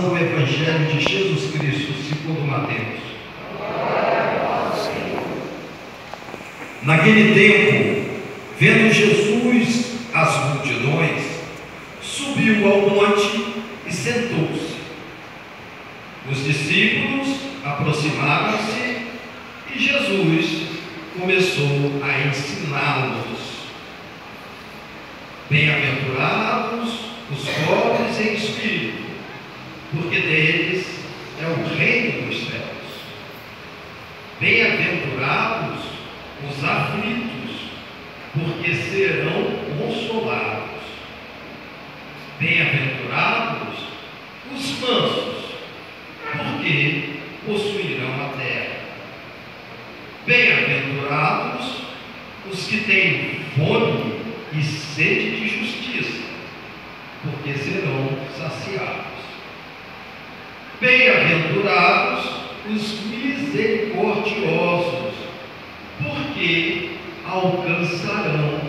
Proclamação do Evangelho de Jesus Cristo, segundo Mateus. Naquele tempo, vendo Jesus as multidões, subiu ao monte e sentou-se. Os discípulos aproximaram-se e Jesus começou a ensiná-los. Bem-aventurados os pobres porque deles é o reino dos céus. Bem-aventurados os aflitos, porque serão consolados. Bem-aventurados os mansos, porque possuirão a terra. Bem-aventurados os que têm fome e sede de justiça, porque serão saciados. Bem-aventurados os misericordiosos, porque alcançarão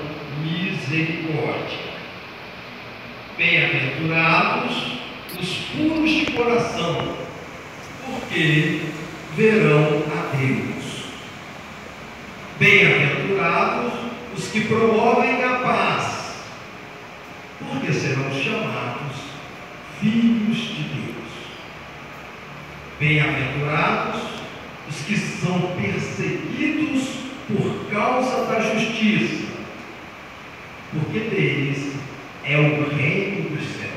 misericórdia. Bem-aventurados os puros de coração, porque verão a Deus. Bem-aventurados os que promovem a paz, porque serão chamados filhos de Deus. Bem-aventurados os que são perseguidos por causa da justiça, porque deles é o reino dos céus.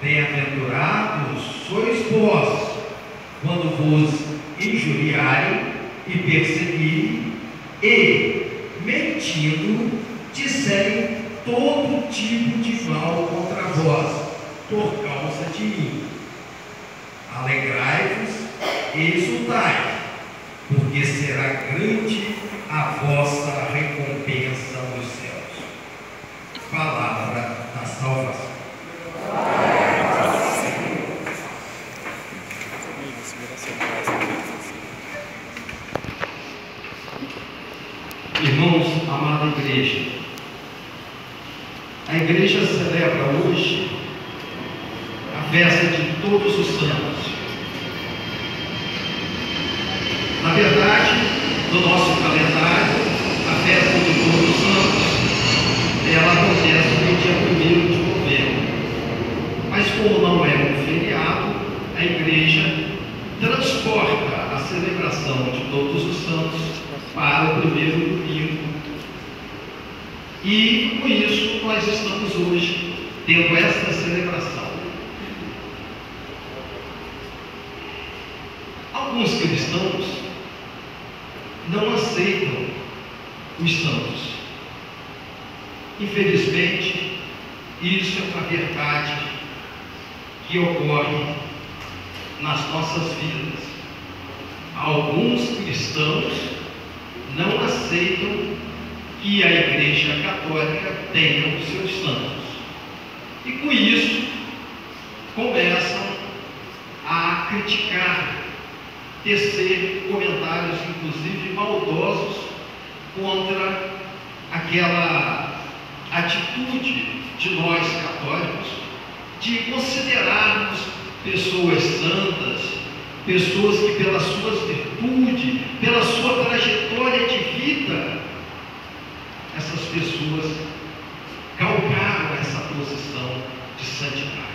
Bem-aventurados sois vós, quando vos injuriarem e perseguirem, e, mentindo, disserem todo tipo de mal contra vós, por causa de mim. Alegrai-vos e exultai, porque será grande a vossa recompensa nos céus. Palavra da salvação. Irmãos, amada igreja, a igreja celebra hoje a festa de todos os santos. Na verdade, no nosso calendário, a festa de todos os santos, ela acontece no dia 1 de novembro. Mas como não é um feriado, a igreja transporta a de todos os santos para o primeiro domingo. E com isso nós estamos hoje tendo esta celebração. Alguns cristãos não aceitam os santos. Infelizmente, isso é uma verdade que ocorre nas nossas vidas. Alguns cristãos não aceitam que a Igreja Católica tenha os seus santos. E com isso começam a criticar, tecer comentários, inclusive maldosos, contra aquela atitude de nós católicos de considerarmos pessoas santas, pessoas que pelas suas virtudes, pela sua trajetória de vida, essas pessoas galgaram essa posição de santidade.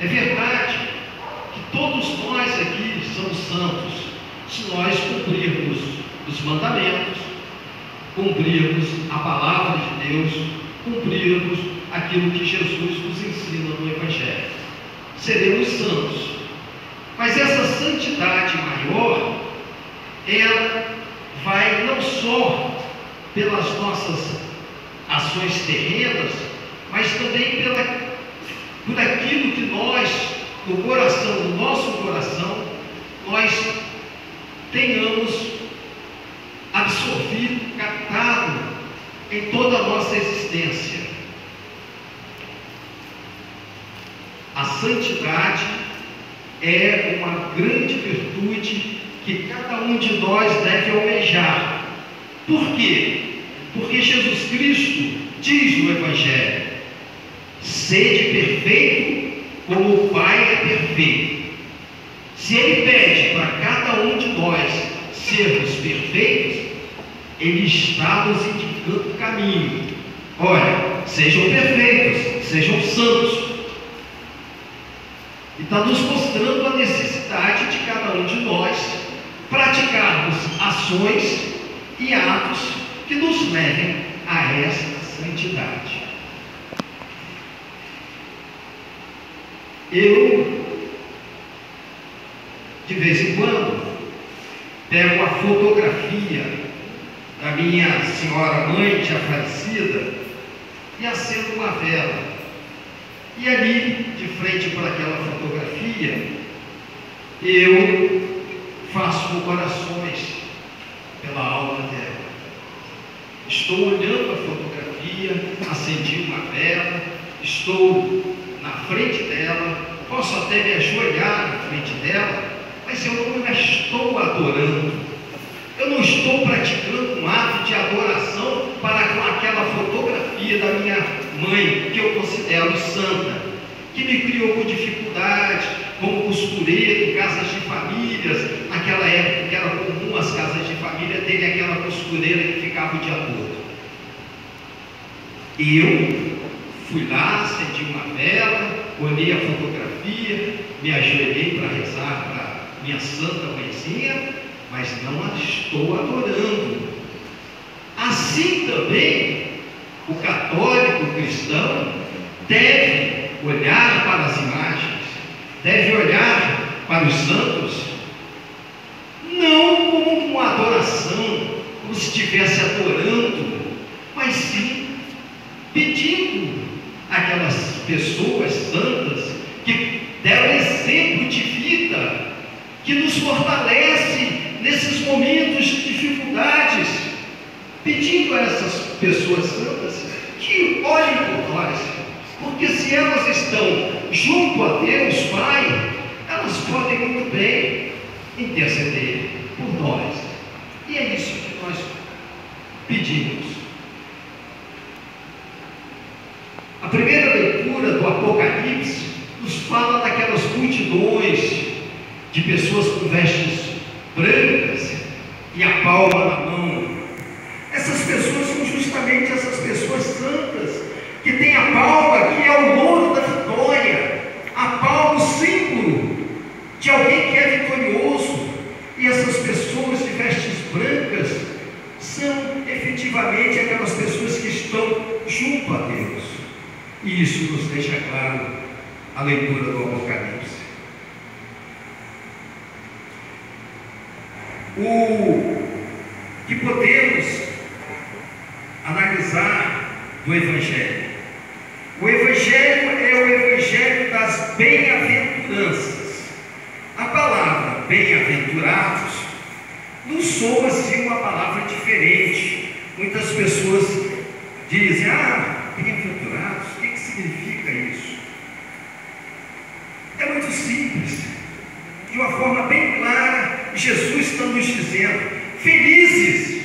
É verdade que todos nós aqui somos santos se nós cumprirmos os mandamentos, cumprirmos a palavra de Deus, cumprirmos aquilo que Jesus nos ensina no Evangelho. Seremos santos. Mas essa santidade maior, ela vai não só pelas nossas ações terrenas, mas também pela, por aquilo que nós, no coração, no nosso coração, nós tenhamos absorvido, captado em toda a nossa existência. A santidade é uma grande virtude que cada um de nós deve almejar. Por quê? Porque Jesus Cristo diz no Evangelho: sede perfeito como o Pai é perfeito. Se Ele pede para cada um de nós sermos perfeitos, Ele está nos indicando o caminho. Olha, sejam perfeitos, sejam santos. Está nos mostrando a necessidade de cada um de nós praticarmos ações e atos que nos levem a esta santidade. Eu, de vez em quando, pego a fotografia da minha senhora mãe, já falecida, e acendo uma vela. E ali, de frente para aquela fotografia, eu faço orações pela alma dela. Estou olhando a fotografia, acendi uma vela, estou na frente dela, posso até me ajoelhar na frente dela, mas eu não estou adorando. Eu não estou praticando um ato de adoração para com aquela fotografia da minha mãe, que eu considero santa, que me criou com dificuldade, como costureiro, casas de famílias, naquela época que era comum as casas de família terem aquela costureira que ficava o dia todo. E eu fui lá, acendi uma vela, olhei a fotografia, me ajoelhei para rezar para minha santa mãezinha, mas não a estou adorando. Assim também, o católico cristão deve olhar para as imagens, deve olhar para os santos, não como uma adoração, como se estivesse adorando, mas sim pedindo aquelas pessoas santas que deram exemplo de vida, que nos fortalece nesses momentos de dificuldades, pedindo a essas pessoas santas que olhem por nós, porque se elas estão junto a Deus Pai, elas podem muito bem interceder por nós. E é isso que nós pedimos. A primeira leitura do Apocalipse nos fala daquelas multidões de pessoas com vestes brancas e a palma na mão. Essas pessoas são justamente essas pessoas santas que têm a palma que é o louro da vitória, a palma, o símbolo de alguém que é vitorioso. E essas pessoas de vestes brancas são efetivamente aquelas pessoas que estão junto a Deus. E isso nos deixa claro a leitura do Apocalipse. O que podemos analisar do Evangelho. O Evangelho é o Evangelho das bem-aventuranças. A palavra bem-aventurados não soa assim uma palavra diferente. Muitas pessoas dizem, ah, bem-aventurados, significa isso? É muito simples. De uma forma bem clara, Jesus está nos dizendo: felizes,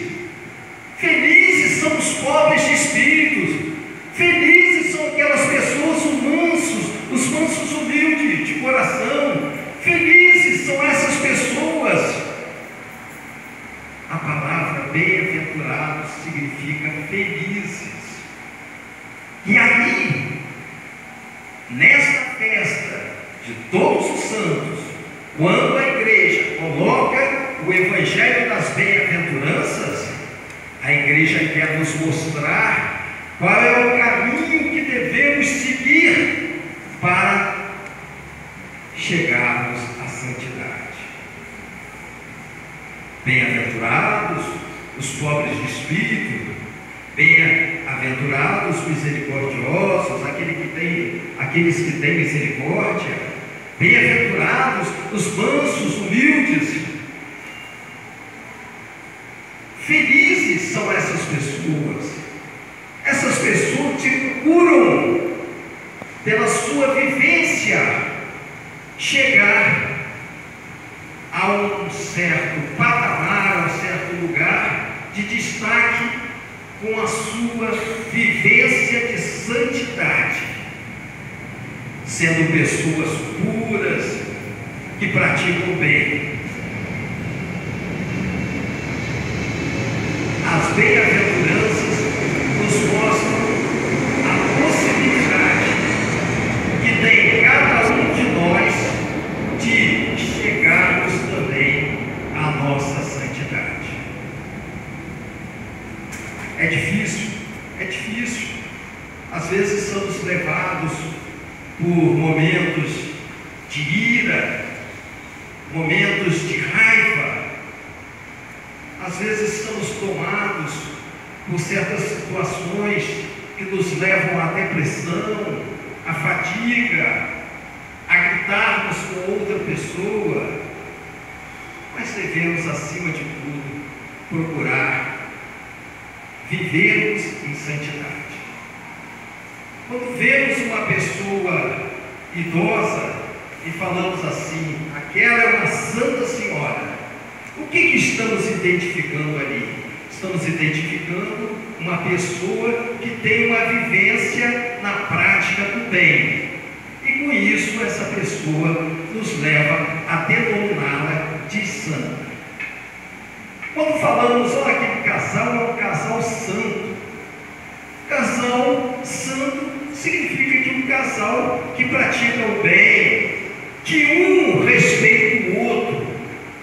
felizes são os pobres de espírito, felizes são aquelas pessoas, os mansos, os mansos humildes de coração, felizes são essas pessoas. A palavra bem-aventurados significa felizes. E aí, nesta festa de todos os santos, quando a igreja coloca o Evangelho das Bem-aventuranças, a igreja quer nos mostrar qual é o caminho que devemos seguir para chegarmos à santidade. Bem-aventurados os pobres de espírito, bem-aventurados misericordiosos, aquele que tem, aqueles que têm misericórdia, bem-aventurados os mansos, humildes. Felizes são essas pessoas. Essas pessoas te procuram pela sua vivência chegar a um certo patamar, a um certo lugar de destaque com a sua vivência de santidade, sendo pessoas puras que praticam o bem. As bem-aventuranças nos mostram a possibilidade que tem cada um de nós de chegarmos também à nossa santidade. É difícil, é difícil. Às vezes somos levados por momentos de ira, momentos de raiva. Às vezes estamos tomados por certas situações que nos levam à depressão, à fadiga, a gritarmos com outra pessoa. Mas devemos, acima de tudo, procurar vivermos em santidade. Quando vemos uma pessoa idosa e falamos assim, aquela é uma Santa Senhora, o que, que estamos identificando ali? Estamos identificando uma pessoa que tem uma vivência na prática do bem. E com isso, essa pessoa nos leva a denominá-la de santa. Quando falamos, olha, aquele casal é um casal santo. Casal santo significa que um casal que pratica o bem, que outro,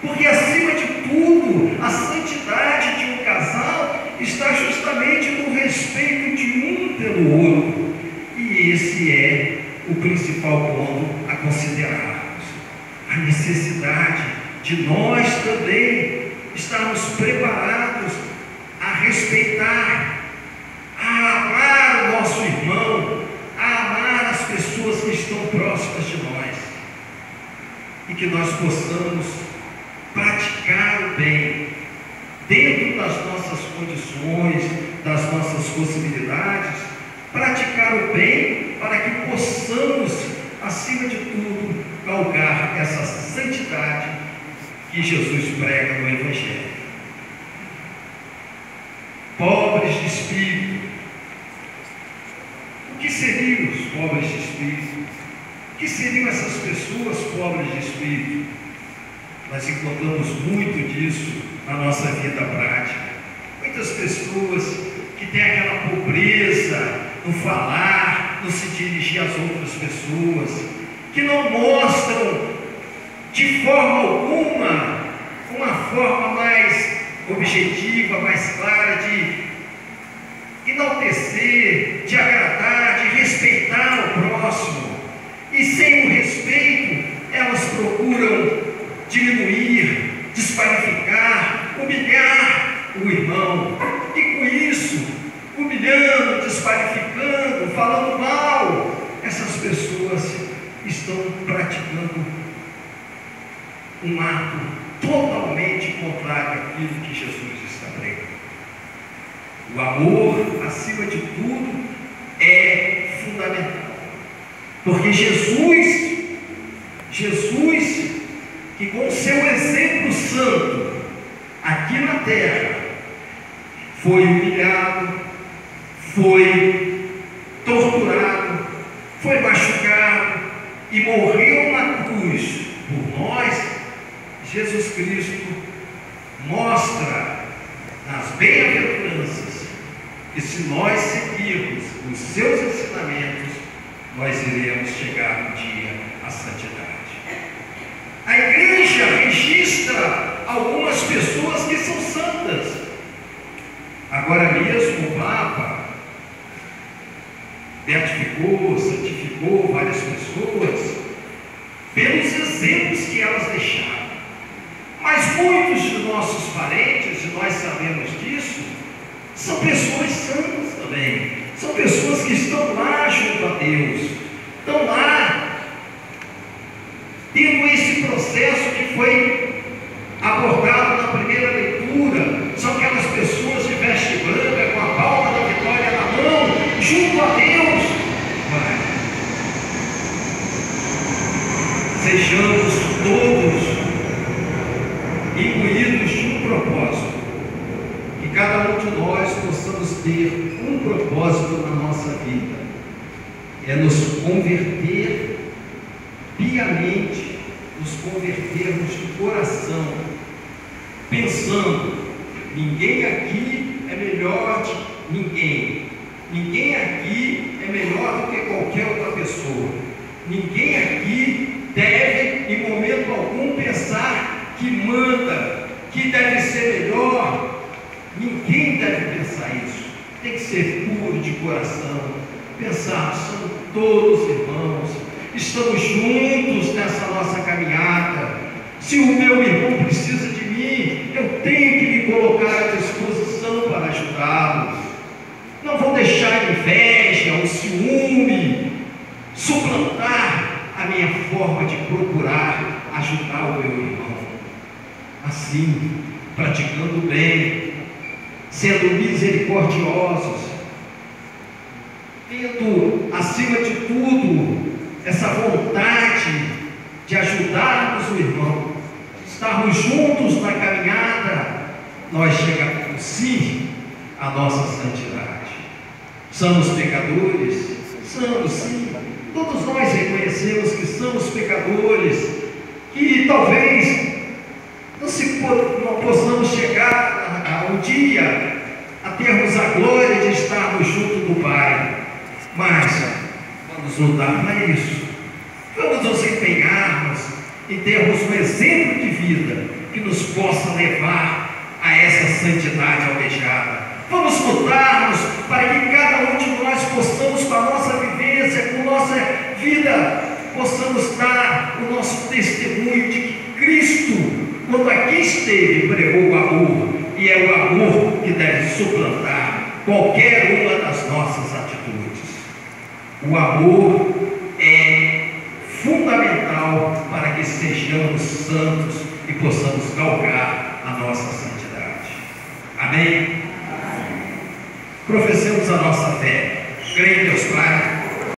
porque acima de tudo, a santidade de um casal está justamente no respeito de um pelo outro, e esse é o principal ponto a considerarmos. A necessidade de nós também estarmos preparados a respeitar, a amar o nosso irmão, a amar as pessoas que estão próximas de nós e que nós possamos praticar o bem dentro das nossas condições, das nossas possibilidades, praticar o bem para que possamos, acima de tudo, galgar essa santidade que Jesus prega no Evangelho. Pobres de espírito. O que seriam os pobres de espírito? O que seriam essas pessoas pobres de espírito? Nós encontramos muito disso na nossa vida prática. Muitas pessoas que têm aquela pobreza no falar, no se dirigir às outras pessoas, que não mostram de forma alguma uma forma mais objetiva, mais clara de enaltecer, de agradar, de respeitar o próximo. E sem o respeito, elas procuram diminuir, desqualificar, humilhar o irmão. E com isso, humilhando, desqualificando, falando mal, essas pessoas estão praticando um ato totalmente contrário àquilo que Jesus está pregando. O amor, acima de tudo, é fundamental. Porque Jesus, Jesus, que com seu exemplo santo, aqui na terra, foi humilhado, foi torturado, foi machucado e morreu na cruz por nós, Jesus Cristo mostra nas bem-aventuranças que se nós seguirmos os seus ensinamentos, nós iremos chegar um dia à santidade. A igreja registra algumas pessoas que são santas. Agora mesmo o Papa beatificou, santificou várias pessoas pelos exemplos que elas deixaram. Mas muitos de nossos parentes, e nós sabemos disso, são pessoas santas também. São pessoas que estão lá junto a Deus, estão lá tendo esse processo que foi abordado na primeira leitura. São aquelas pessoas de veste branca, com a palma da vitória na mão, junto a Deus. Vai. Sejamos todos imbuídos de um propósito. Que cada um de nós possamos ter um propósito na nossa vida: é nos converter piamente, nos convertermos de coração, pensando, ninguém aqui é melhor de ninguém, ninguém aqui é melhor do que qualquer outra pessoa, ninguém aqui deve, em momento algum, pensar que manda, que deve ser melhor. Ninguém deve pensar isso. Tem que ser puro de coração. Pensar, somos todos irmãos, estamos juntos nessa nossa caminhada. Se o meu irmão precisa de mim, eu tenho que me colocar à disposição para ajudá-los. Não vou deixar a inveja, o ciúme suplantar a minha forma de procurar ajudar o meu irmão. Assim, praticando bem, sendo misericordiosos, tendo acima de tudo essa vontade de ajudarmos o irmão, estarmos juntos na caminhada, nós chegamos sim à nossa santidade. Somos pecadores? Somos sim. Todos nós reconhecemos que somos pecadores, que talvez não, se, não possamos chegar a, a um dia a termos a glória de estarmos junto do Pai. Mas vamos lutar para isso. Vamos nos empenharmos em termos um exemplo de vida que nos possa levar a essa santidade almejada. Vamos lutarmos para que cada um de nós possamos, com a nossa vivência, com a nossa vida, possamos dar o nosso testemunho de que Cristo, quando aqui esteve, pregou o amor, e é o amor que deve suplantar qualquer uma das nossas atitudes. O amor é fundamental para que sejamos santos e possamos